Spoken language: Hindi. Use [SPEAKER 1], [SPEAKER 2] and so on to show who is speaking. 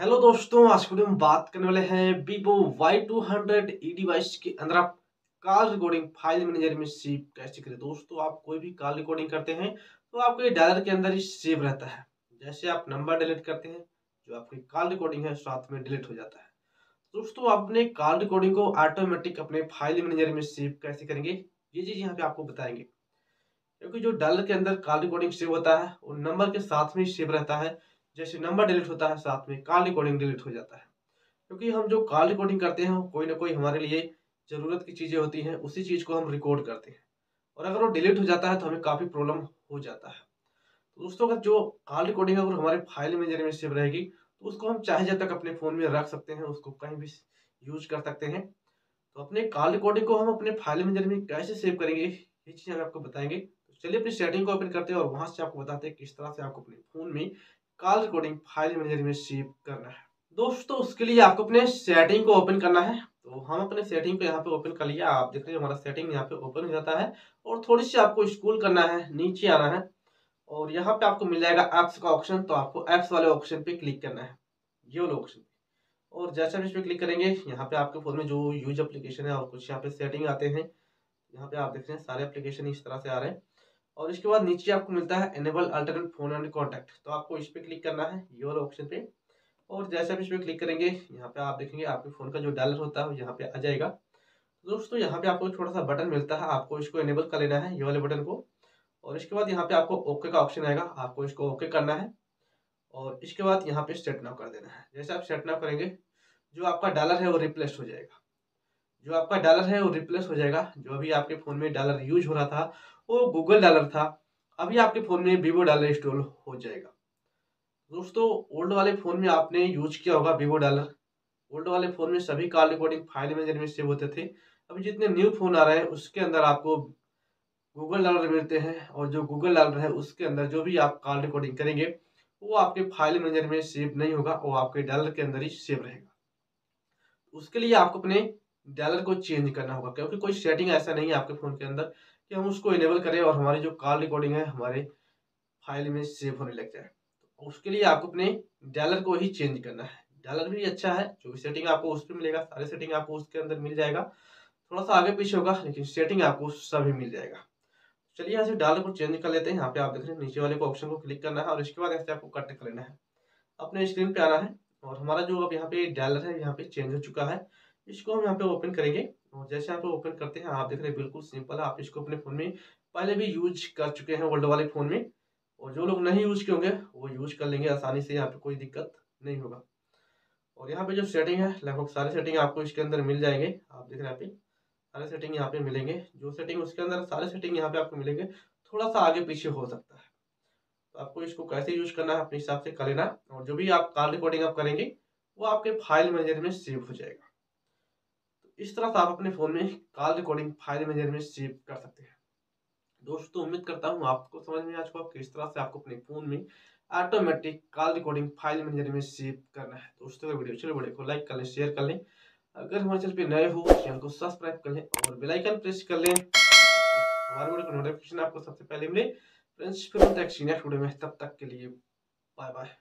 [SPEAKER 1] हेलो दोस्तों, आज वीडियो में बात करने वाले हैं Vivo Y two hundred E device के अंदर आप कॉल रिकॉर्डिंग फ़ाइल मैनेजर में सेव कैसे करें। दोस्तों, आप कोई भी कॉल रिकॉर्डिंग करते हैं तो आपको ये डायलर के अंदर ही सेव रहता है। जैसे आप नंबर डिलीट करते हैं, जो आपकी कॉल रिकॉर्डिंग है, साथ में डिलीट हो जाता है। दोस्तों अपने कॉल रिकॉर्डिंग को ऑटोमेटिक अपने फ़ाइल मैनेजर में सेव कैसे करेंगे, ये चीज़ यहाँ पे आपको बताएँगे। क्योंकि जो डायलर के अंदर कॉल रिकॉर्डिंग सेव होता है, वो नंबर के साथ में सेव रहता है जैसे नंबर डिलीट होता है साथ में कॉल रिकॉर्डिंग डिलीट हो जाता है। क्योंकि हम जो कॉल रिकॉर्डिंग करते हैं कोई ना कोई हमारे लिए ज़रूरत की चीज़ें होती हैं, उसी चीज़ को हम रिकॉर्ड करते हैं। और अगर वो डिलीट हो जाता है तो हमें काफ़ी प्रॉब्लम हो जाता है। तो दोस्तों, अगर जो कॉल रिकॉर्डिंग अगर हमारे फ़ाइल मैनेजर में सेव रहेगी तो उसको हम चाहे जब तक अपने फ़ोन में रख सकते हैं, उसको कहीं भी यूज़ कर सकते हैं। तो अपने कॉल रिकॉर्डिंग को हम अपने फ़ाइल मैनेजर में कैसे सेव करेंगे, ये चीज़ हम आपको बताएँगे। तो चलिए अपनी सेटिंग को ओपन करते हैं और वहाँ से आपको बताते हैं किस तरह से आपको अपने फ़ोन में कॉल रिकॉर्डिंग फ़ाइल मैनेजर में सेव करना है। दोस्तों, उसके लिए आपको अपने सेटिंग को ओपन करना है। तो हम अपने सेटिंग को यहाँ पे ओपन कर लिया। आप देख रहे हैं हमारा सेटिंग यहाँ पे ओपन हो जाता है और थोड़ी सी आपको स्कूल करना है, नीचे आना है और यहाँ पे आपको मिल जाएगा एप्स का ऑप्शन तो आपको एप्स वाले ऑप्शन पे क्लिक करना है। ये वाले ऑप्शन और जैसे आप इस पर क्लिक करेंगे, यहाँ पे आपके फ़ोन में जो यूज़ एप्लीकेशन है और कुछ यहाँ पे सेटिंग आते हैं, यहाँ पे आप देख रहे हैं सारे एप्लीकेशन इस तरह से आ रहे हैं। और इसके बाद नीचे आपको मिलता है enable alternate phone and contact तो आपको इस पर क्लिक करना है, ये वाला ऑप्शन पे। और जैसे आप इस पर क्लिक करेंगे, यहाँ पे आप देखेंगे आपके फ़ोन का जो डायलर होता है वो यहाँ पे आ जाएगा। दोस्तों, यहाँ पे आपको छोटा सा बटन मिलता है, आपको इसको एनेबल कर लेना है, ये वाले बटन को। और इसके बाद यहाँ पे आपको ओके का ऑप्शन आएगा, आपको इसको ओके करना है। और इसके बाद यहाँ पे सेट नाउ कर देना है। जैसे आप सेट नाउ करेंगे, जो आपका डॉलर है वो रिप्लेस हो जाएगा। जो आपका डॉलर है वो रिप्लेस हो जाएगा। जो अभी आपके फ़ोन में डॉलर यूज़ हो रहा था, वो गूगल डॉलर था। अभी आपके फ़ोन में वीवो डॉलर इंस्टॉल हो जाएगा। दोस्तों ओल्ड वाले फ़ोन में आपने यूज़ किया होगा वीवो डॉलर ओल्ड वाले फ़ोन में सभी कॉल रिकॉर्डिंग फ़ाइल मैनेजर में सेव होते थे। अभी जितने न्यू फ़ोन आ रहे हैं, उसके अंदर आपको गूगल डॉलर मिलते हैं और जो गूगल डॉलर है, उसके अंदर जो भी आप कॉल रिकॉर्डिंग करेंगे, वो आपके फ़ाइल मैनेजर में सेव नहीं होगा, वो आपके डॉलर के अंदर ही सेव रहेगा। उसके लिए आपको अपने डॉलर को चेंज करना होगा, क्योंकि कोई सेटिंग ऐसा नहीं है आपके फ़ोन के अंदर कि हम उसको इनेबल करें और हमारी जो कॉल रिकॉर्डिंग है, हमारे फ़ाइल में सेव होने लग जाए। तो उसके लिए आपको अपने डायलर को ही चेंज करना है। डायलर भी अच्छा है, जो भी सेटिंग आपको उस पर मिलेगा, सारे सेटिंग आपको उसके अंदर मिल जाएगा। थोड़ा सा आगे पीछे होगा, लेकिन सेटिंग आपको सभी मिल जाएगा। चलिए यहाँ से डॉलर को चेंज कर लेते हैं। यहाँ पे आप देख रहे हैं, नीचे वाले को ऑप्शन को क्लिक करना है और इसके बाद ऐसे आपको कट कर लेना है। अपने स्क्रीन पे आना है और हमारा जो अब यहाँ पे डायलर है, यहाँ पे चेंज हो चुका है। इसको हम यहाँ पे ओपन करेंगे। और जैसे आप ओपन करते हैं, आप देख रहे हैं बिल्कुल सिंपल है। आप इसको अपने फ़ोन में पहले भी यूज़ कर चुके हैं ओल्ड वाले फ़ोन में। और जो लोग नहीं यूज़ किए होंगे, वो यूज़ कर लेंगे आसानी से, यहाँ पे कोई दिक्कत नहीं होगा। और यहाँ पे जो सेटिंग है, लगभग सारे सेटिंग आपको इसके अंदर मिल जाएँगे। आप देख रहे हैं यहाँ पे सारे सेटिंग यहाँ पे मिलेंगे। जो सेटिंग उसके अंदर, सारे सेटिंग यहाँ पे आपको मिलेंगे। थोड़ा सा आगे पीछे हो सकता है। तो आपको इसको कैसे यूज़ करना है, अपने हिसाब से कर लेना। और जो भी आप कॉल रिकॉर्डिंग आप करेंगे, वो आपके फ़ाइल मैनेजर में सेव हो जाएगा। इस तरह से आप अपने फ़ोन में कॉल रिकॉर्डिंग फ़ाइल मैनेजर में सेव कर सकते हैं। दोस्तों, उम्मीद करता हूँ आपको समझ में आज को किस तरह से आपको अपने फ़ोन में automatic call recording file manager में सेव करना है। दोस्तों अगर वीडियो, चलो वीडियो को लाइक कर लें शेयर कर लें। अगर हमारे चैनल पे नए हो चैनल को सब्सक्राइब कर लें और बेल आइकन प्रेस कर लें। हमारे वीडियो का नोटिफिकेशन आपको सबसे पहले मिले। फ्रेंड्स फिर नेक्स्ट वीडियो में। तब तक के लिए बाय बाय